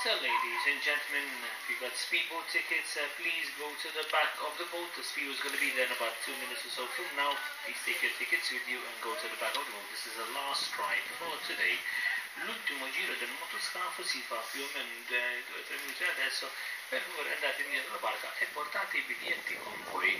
So, ladies and gentlemen, if you got speedboat tickets, uh, please go to the back of the boat. The speedboat is going to be there in about two minutes or so from now. Please take your tickets with you and go to the back of the boat. This is the last try for today. L'ultimo giro del motoscafo si fa più o meno in due o tre minuti eh, adesso. Per favore andate indietro la barca e portate i biglietti con voi.